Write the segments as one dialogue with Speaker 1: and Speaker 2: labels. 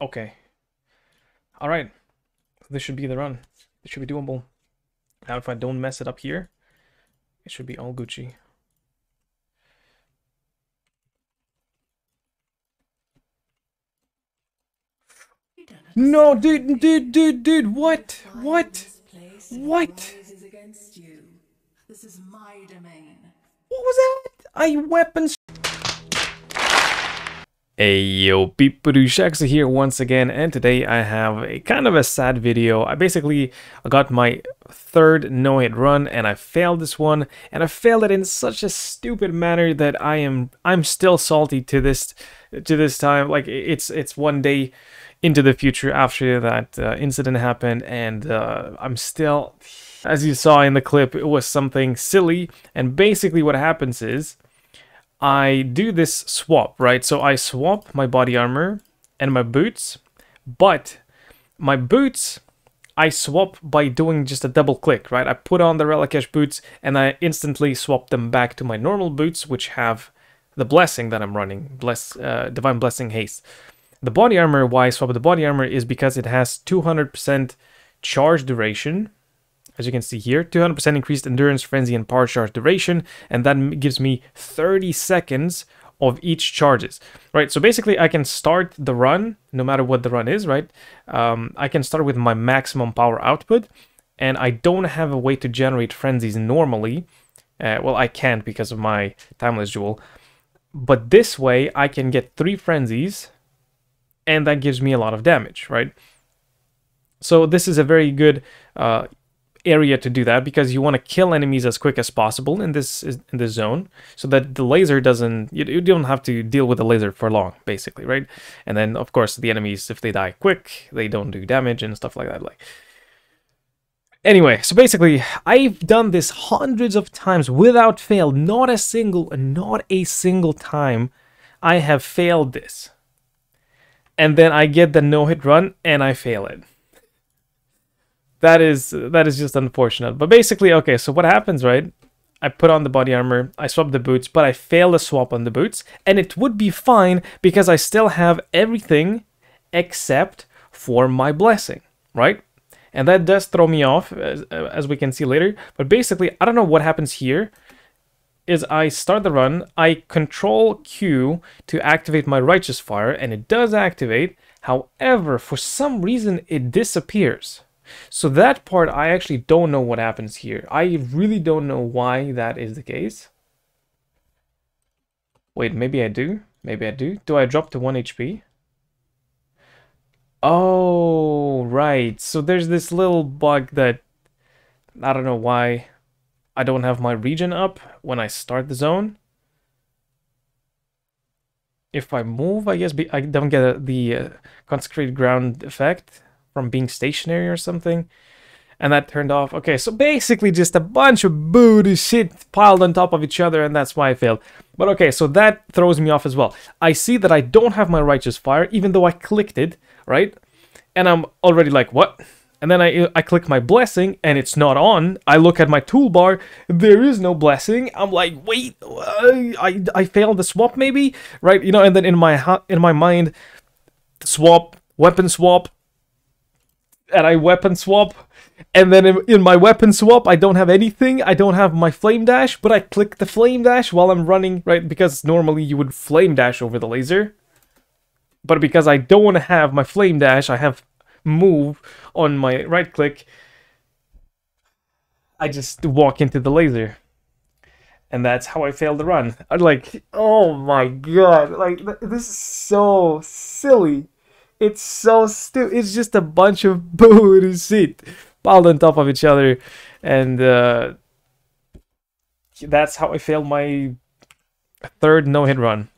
Speaker 1: Okay. Alright. This should be the run. It should be doable. Now if I don't mess it up here, it should be all Gucci. No, dude, dude, dude, dude, what? What? What?
Speaker 2: This is my domain.
Speaker 1: What was that? I weapons. Hey yo, here once again, and today I have a kind of a sad video. I basically got my third no-hit run, and I failed this one, and I failed it in such a stupid manner that I am I'm still salty to this to this time. Like it's it's one day into the future after that uh, incident happened, and uh, I'm still, as you saw in the clip, it was something silly. And basically, what happens is I do this swap, right? So I swap my body armor and my boots, but my boots I swap by doing just a double click, right? I put on the Ralakesh boots and I instantly swap them back to my normal boots, which have the blessing that I'm running, bless uh, Divine Blessing Haste. The body armor, why I swap the body armor is because it has 200% charge duration, as you can see here, 200% increased endurance, frenzy, and power charge duration, and that gives me 30 seconds of each charges, right? So basically I can start the run, no matter what the run is, right? Um, I can start with my maximum power output, and I don't have a way to generate frenzies normally. Uh, well, I can't because of my Timeless Jewel. But this way, I can get three frenzies and that gives me a lot of damage, right? So this is a very good uh, area to do that because you want to kill enemies as quick as possible in this in this zone so that the laser doesn't you, you don't have to deal with the laser for long basically right? And then of course the enemies if they die quick they don't do damage and stuff like that like. Anyway so basically i've done this hundreds of times without fail not a single not a single time i have failed this. And then I get the no-hit run and I fail it. That is that is just unfortunate. But basically, okay, so what happens, right? I put on the body armor, I swap the boots, but I fail the swap on the boots, and it would be fine because I still have everything except for my blessing, right? And that does throw me off, as, as we can see later. But basically, I don't know what happens here, is I start the run, I control Q to activate my Righteous Fire, and it does activate. However, for some reason, it disappears. So that part, I actually don't know what happens here. I really don't know why that is the case. Wait, maybe I do? Maybe I do? Do I drop to 1 HP? Oh, right. So there's this little bug that... I don't know why I don't have my regen up when I start the zone. If I move, I guess I don't get the uh, consecrated ground effect from being stationary or something. And that turned off. Okay, so basically just a bunch of booty shit piled on top of each other, and that's why I failed. But okay, so that throws me off as well. I see that I don't have my Righteous Fire, even though I clicked it, right? And I'm already like, what? and then I, I click my blessing and it's not on. I look at my toolbar, there is no blessing. I'm like, wait, I, I failed the swap maybe, right? You know, and then in my in my mind, swap, weapon swap, and I weapon swap, and then in, in my weapon swap, I don't have anything. I don't have my flame dash, but I click the flame dash while I'm running, right? Because normally you would flame dash over the laser. But because I don't want to have my flame dash, I have move on my right click, I just walk into the laser. And that's how I failed the run. I'm like, oh my god, like this is so silly. It's so stupid. It's just a bunch of bullshit piled on top of each other, and uh, that's how I failed my third no-hit run.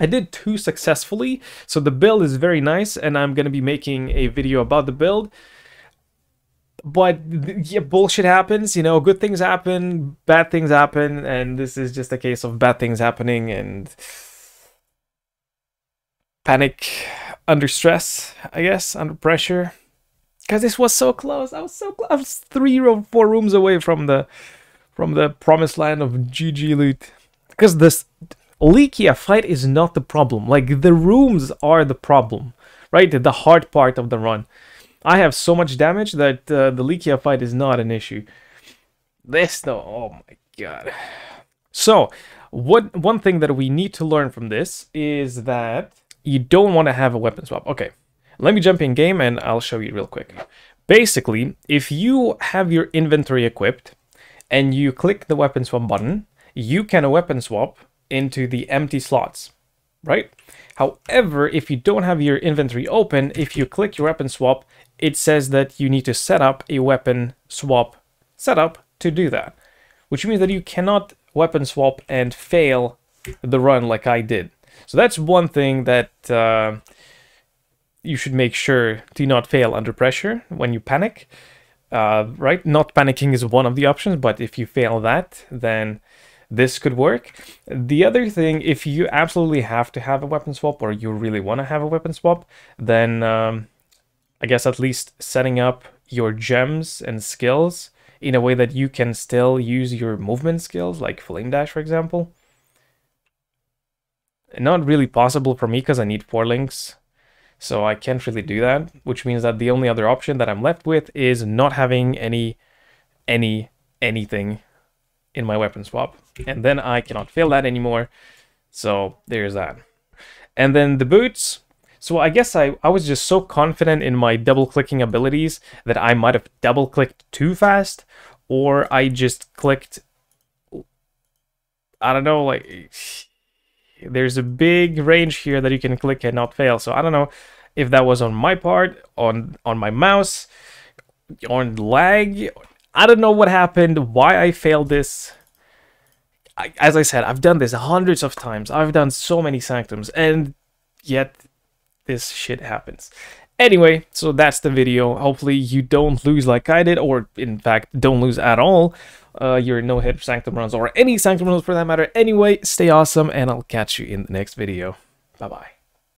Speaker 1: I did two successfully, so the build is very nice, and I'm going to be making a video about the build. But yeah, bullshit happens, you know, good things happen, bad things happen, and this is just a case of bad things happening and panic under stress, I guess, under pressure. Because this was so close. I was so close. I was three or four rooms away from the from the promised land of GG loot. Because this Lycia fight is not the problem. Like, the rooms are the problem, right? The hard part of the run. I have so much damage that uh, the Lycia fight is not an issue. This though, oh my god. So, what one thing that we need to learn from this is that you don't want to have a weapon swap. Okay, let me jump in game and I'll show you real quick. Basically, if you have your inventory equipped and you click the weapon swap button, you can weapon swap into the empty slots, right? However, if you don't have your inventory open, if you click your weapon swap, it says that you need to set up a weapon swap setup to do that, which means that you cannot weapon swap and fail the run like I did. So that's one thing that uh, you should make sure to not fail under pressure when you panic. Uh, right? Not panicking is one of the options, but if you fail that, then this could work. The other thing, if you absolutely have to have a weapon swap or you really want to have a weapon swap, then um, I guess at least setting up your gems and skills in a way that you can still use your movement skills, like Flame Dash, for example. Not really possible for me because I need four links so I can't really do that, which means that the only other option that I'm left with is not having any, any, anything in my weapon swap. And then I cannot fail that anymore. So there's that. And then the boots. So I guess I, I was just so confident in my double clicking abilities that I might have double clicked too fast or I just clicked I don't know like there's a big range here that you can click and not fail. So I don't know if that was on my part, on on my mouse, on lag. I don't know what happened, why I failed this. I, as I said, I've done this hundreds of times. I've done so many sanctums, and yet this shit happens. Anyway, so that's the video. Hopefully you don't lose like I did, or in fact, don't lose at all uh, your no-hit Sanctum runs, or any Sanctum runs for that matter. Anyway, stay awesome, and I'll catch you in the next video. Bye-bye.